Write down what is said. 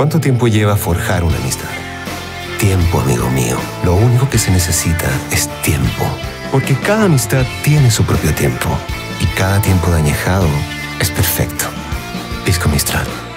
¿Cuánto tiempo lleva forjar una amistad? Tiempo, amigo mío. Lo único que se necesita es tiempo. Porque cada amistad tiene su propio tiempo. Y cada tiempo dañejado es perfecto. Pisco Mistral.